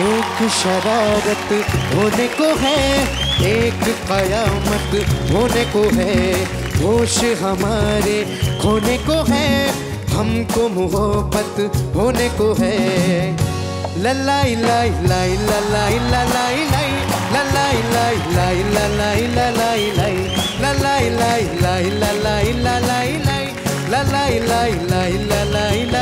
एक शरारत होने को है एक कयामत होने को है होश हमारे खोने को है हमको मोहब्बत होने को है ललाई लाई लाई ललाई ललाई लाई ललाई लाई लाई ललाई ललाई लाई ललाई लाई लाई ललाई ललाई लाई ललाई लाई लाई ललाई लाई